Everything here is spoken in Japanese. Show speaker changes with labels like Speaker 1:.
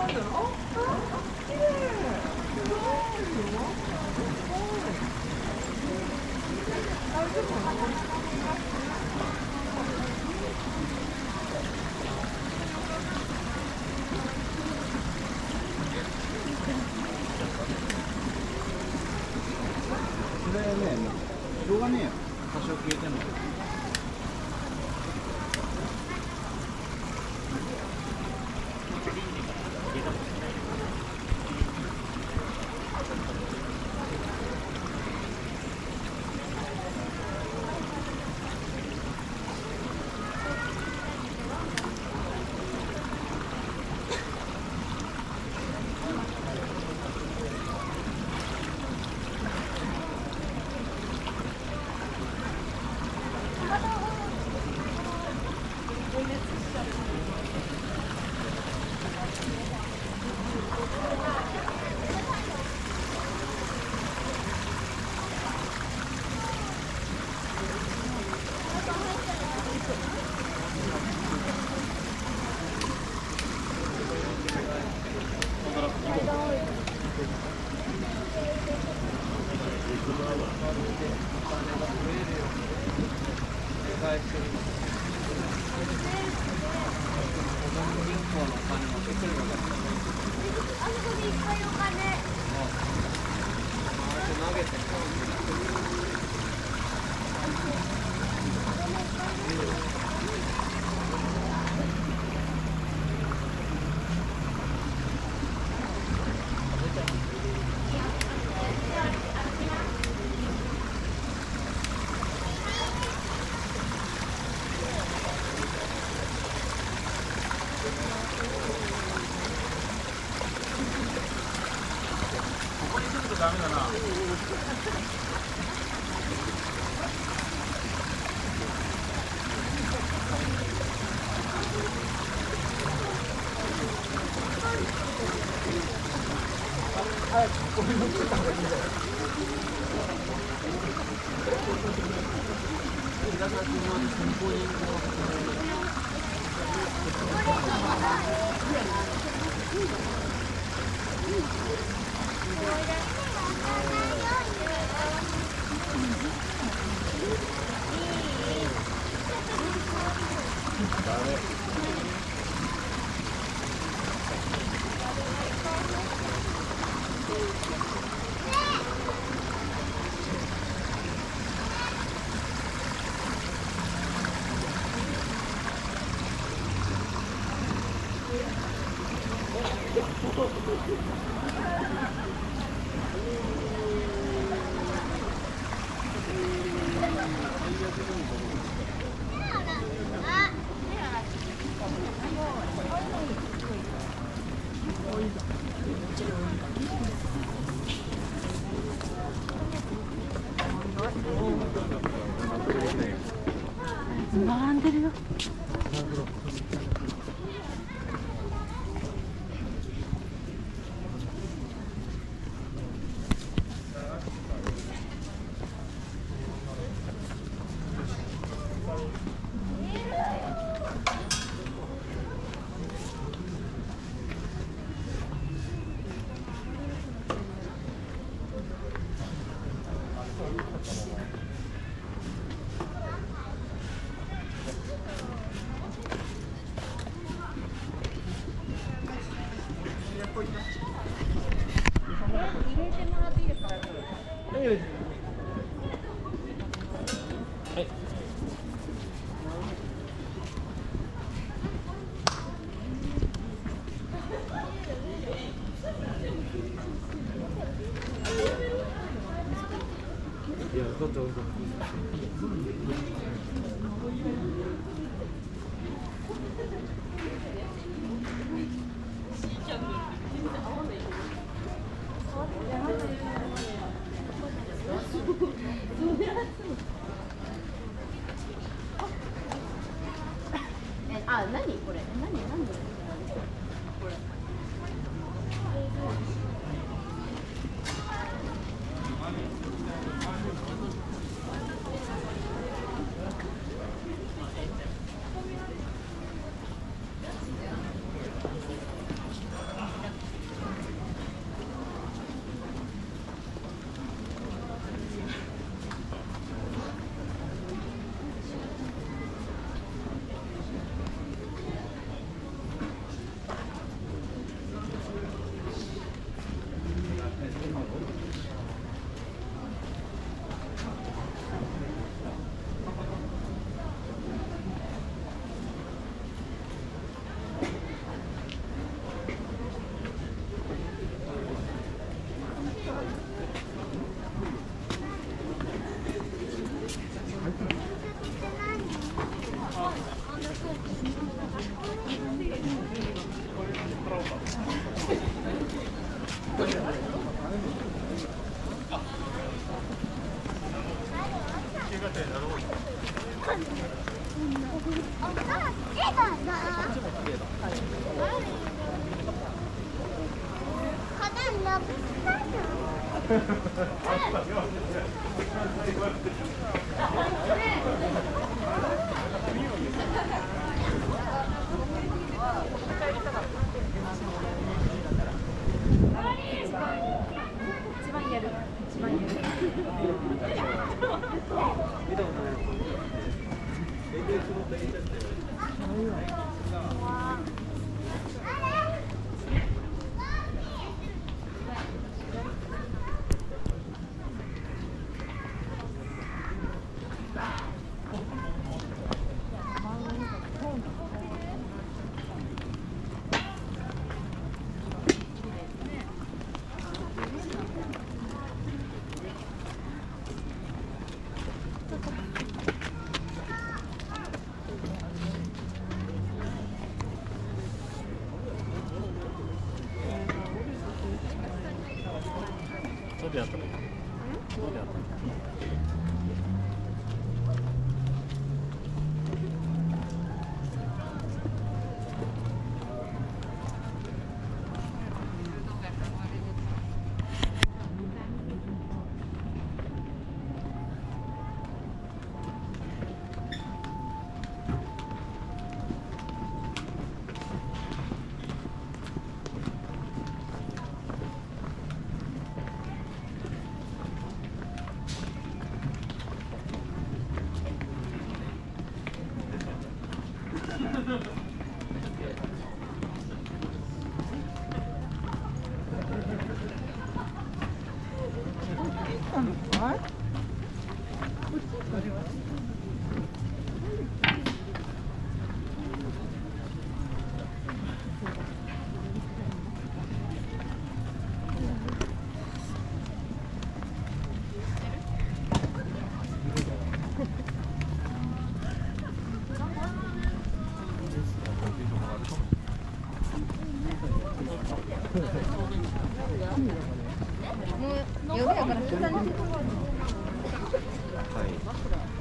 Speaker 1: それね、しょうがねえよ。多少消えても。
Speaker 2: ダメだ
Speaker 3: な。ん。
Speaker 2: 並 still going to be the same. だな花なぶったの
Speaker 1: down
Speaker 4: も
Speaker 1: Crocodile.